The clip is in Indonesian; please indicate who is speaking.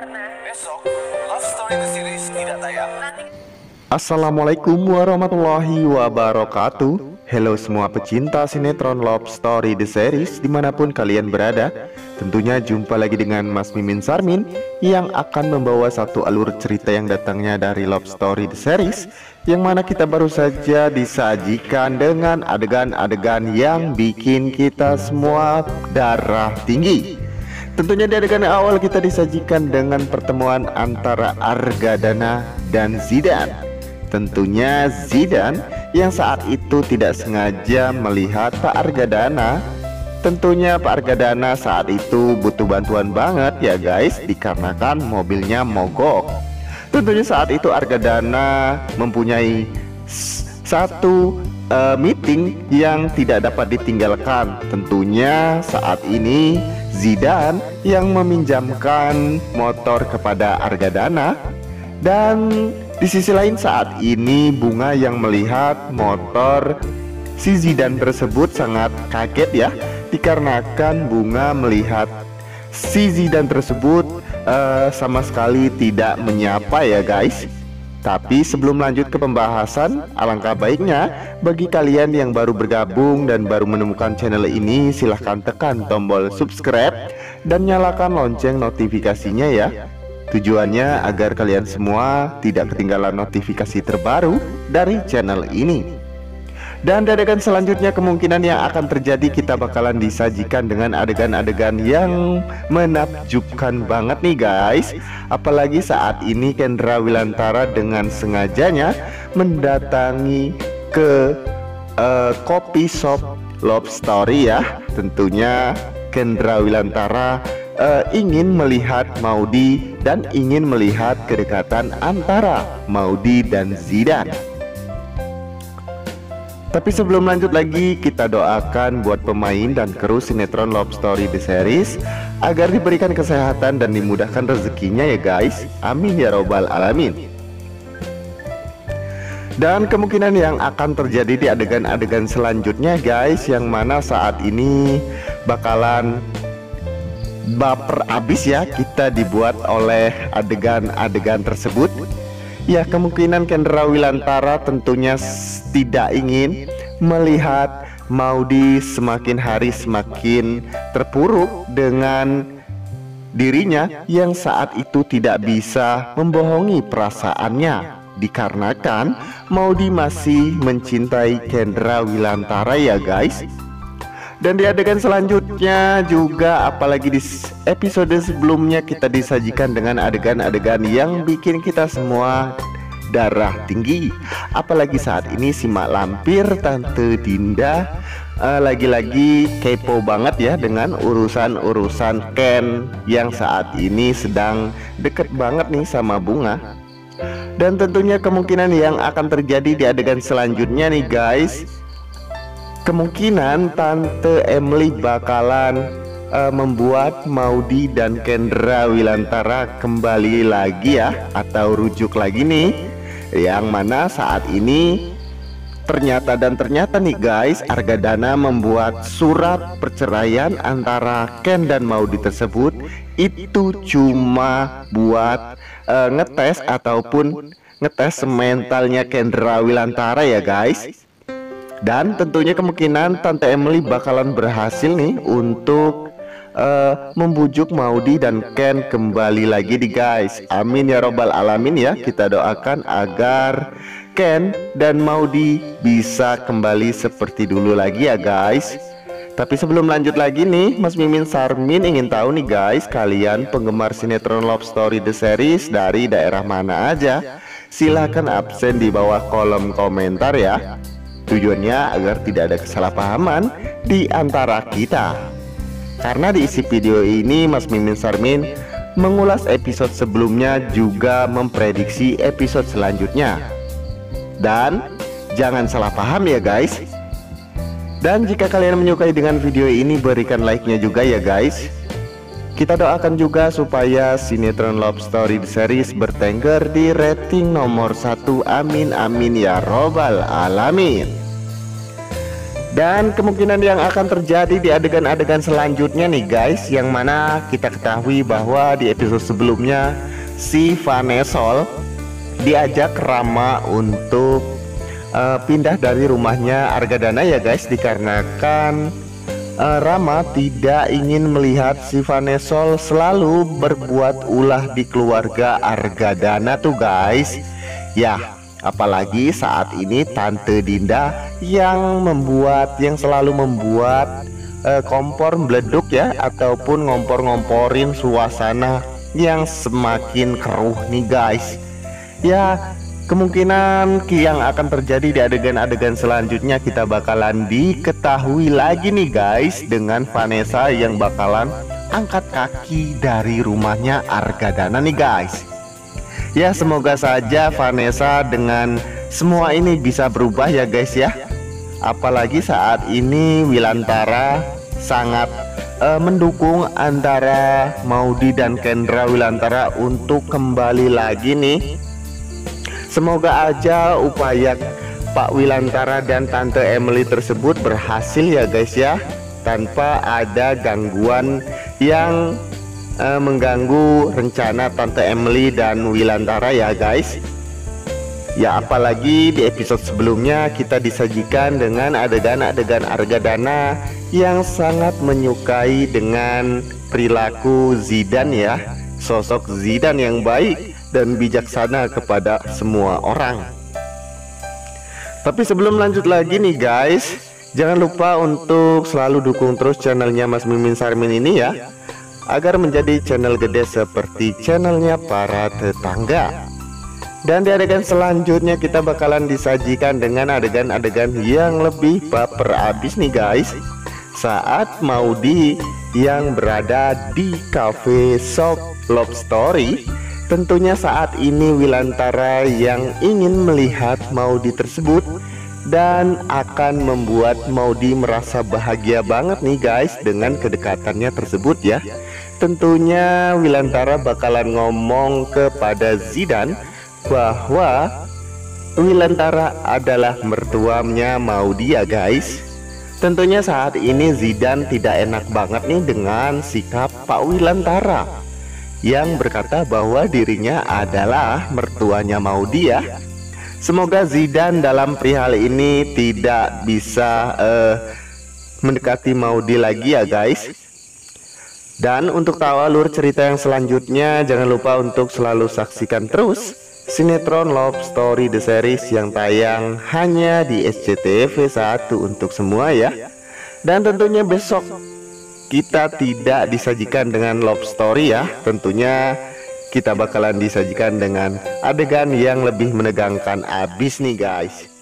Speaker 1: karena
Speaker 2: Besok, Love Story The Series tidak tayang.
Speaker 3: Assalamualaikum warahmatullahi wabarakatuh. Halo semua pecinta sinetron Love Story The Series di mana pun kalian berada. Tentunya jumpa lagi dengan Mas Mimin Sarmin Yang akan membawa satu alur cerita yang datangnya dari Love Story The Series Yang mana kita baru saja disajikan dengan adegan-adegan yang bikin kita semua darah tinggi Tentunya di adegan awal kita disajikan dengan pertemuan antara Argadana dan Zidan Tentunya Zidan yang saat itu tidak sengaja melihat Pak Argadana. Tentunya Pak Argadana saat itu butuh bantuan banget ya guys Dikarenakan mobilnya mogok. Tentunya saat itu Argadana mempunyai satu eh, meeting yang tidak dapat ditinggalkan. Tentunya saat ini Zidan yang meminjamkan motor kepada Argadana. Dan di sisi lain saat ini Bunga yang melihat motor si Zidan tersebut sangat kaget ya Dikarenakan Bunga melihat si Zidan tersebut eh, sama sekali tidak menyapa ya guys tapi sebelum lanjut ke pembahasan, alangkah baiknya bagi kalian yang baru bergabung dan baru menemukan channel ini silahkan tekan tombol subscribe dan nyalakan lonceng notifikasinya ya Tujuannya agar kalian semua tidak ketinggalan notifikasi terbaru dari channel ini. Dan adegan selanjutnya kemungkinan yang akan terjadi kita bakalan disajikan dengan adegan-adegan yang menakjubkan banget nih guys Apalagi saat ini Kendra Wilantara dengan sengajanya mendatangi ke eh, kopi shop Love Story ya Tentunya Kendra Wilantara eh, ingin melihat Maudi dan ingin melihat kedekatan antara Maudi dan Zidan. Tapi sebelum lanjut lagi, kita doakan buat pemain dan kru sinetron Love Story The Series agar diberikan kesehatan dan dimudahkan rezekinya ya guys. Amin ya robbal alamin. Dan kemungkinan yang akan terjadi di adegan-adegan selanjutnya guys Yang mana saat ini bakalan baper abis ya kita dibuat oleh adegan-adegan tersebut Ya kemungkinan Kendra Wilantara tentunya tidak ingin melihat Maudi semakin hari semakin terpuruk dengan dirinya yang saat itu tidak bisa membohongi perasaannya. Dikarenakan Maudi masih mencintai Kendra Wilantara ya guys dan di adegan selanjutnya juga apalagi di episode sebelumnya kita disajikan dengan adegan-adegan yang bikin kita semua darah tinggi. Apalagi saat ini si Mak Lampir Tante Dinda eh, Lagi-lagi kepo banget ya dengan urusan-urusan Ken Yang saat ini sedang deket banget nih sama Bunga. Dan tentunya kemungkinan yang akan terjadi di adegan selanjutnya nih guys Kemungkinan Tante Emily bakalan eh, membuat Maudi dan Kendra Wilantara kembali lagi ya Atau rujuk lagi nih. Yang mana saat ini Ternyata dan ternyata nih guys Argadana membuat surat perceraian antara Ken dan Maudi tersebut. Itu cuma buat eh, ngetes ataupun ngetes mentalnya Kendra Wilantara ya guys dan tentunya kemungkinan Tante Emily bakalan berhasil nih untuk eh, membujuk Maudi dan Ken kembali lagi di guys. Amin ya robbal alamin ya. Kita doakan agar Ken dan Maudi bisa kembali seperti dulu lagi ya guys. Tapi sebelum lanjut lagi nih, Mas Mimin Sarmin ingin tahu nih guys, kalian penggemar sinetron Love Story The Series dari daerah mana aja? Silahkan absen di bawah kolom komentar ya. Tujuannya agar tidak ada kesalahpahaman di antara kita. Karena di isi video ini Mas Mimin Sarmin mengulas episode sebelumnya juga memprediksi episode selanjutnya. Dan jangan salah paham ya guys. Dan jika kalian menyukai dengan video ini berikan like-nya juga ya guys. Kita doakan juga supaya sinetron Love Story Series bertengger di rating nomor 1 Amin amin ya robbal alamin Dan kemungkinan yang akan terjadi di adegan-adegan selanjutnya nih guys Yang mana kita ketahui bahwa di episode sebelumnya Si Vanesol diajak Rama untuk uh, pindah dari rumahnya Argadana ya guys Dikarenakan uh, Rama tidak ingin melihat si Vanesol selalu berbuat ulah di keluarga Argadana tuh guys. Ya apalagi saat ini Tante Dinda yang membuat yang selalu membuat uh, kompor meleduk ya Ataupun ngompor-ngomporin suasana yang semakin keruh nih guys. Ya kemungkinan yang akan terjadi di adegan-adegan selanjutnya kita bakalan diketahui lagi nih guys dengan Vanessa yang bakalan angkat kaki dari rumahnya Argadana nih guys ya semoga saja Vanessa dengan semua ini bisa berubah ya guys ya. Apalagi saat ini Wilantara sangat uh, mendukung antara Maudi dan Kendra Wilantara untuk kembali lagi nih. Semoga aja upaya Pak Wilantara dan Tante Emily tersebut berhasil ya guys ya. Tanpa ada gangguan yang uh, mengganggu rencana Tante Emily dan Wilantara ya guys. Ya apalagi di episode sebelumnya kita disajikan dengan adegan-adegan Argadana yang sangat menyukai dengan perilaku Zidan ya. Sosok Zidan yang baik dan bijaksana kepada semua orang. Tapi sebelum lanjut lagi nih guys, jangan lupa untuk selalu dukung terus channelnya Mas Mimin Sarmin ini ya, agar menjadi channel gede seperti channelnya para tetangga. Dan di adegan selanjutnya kita bakalan disajikan dengan adegan-adegan yang lebih baper abis nih guys Saat Maudi yang berada di cafe Shop Love Story Tentunya saat ini Wilantara yang ingin melihat Maudi tersebut dan akan membuat Maudi merasa bahagia banget nih guys dengan kedekatannya tersebut ya. Tentunya Wilantara bakalan ngomong kepada Zidan bahwa Wilantara adalah mertuanya Maudi ya guys. Tentunya saat ini Zidan tidak enak banget nih dengan sikap Pak Wilantara yang berkata bahwa dirinya adalah mertuanya Maudi ya. Semoga Zidan dalam perihal ini tidak bisa uh, mendekati Maudi lagi ya guys. Dan untuk tahu alur cerita yang selanjutnya jangan lupa untuk selalu saksikan terus sinetron Love Story The Series yang tayang hanya di SCTV 1 untuk semua ya. Dan tentunya besok kita tidak disajikan dengan love story ya tentunya kita bakalan disajikan dengan adegan yang lebih menegangkan abis nih guys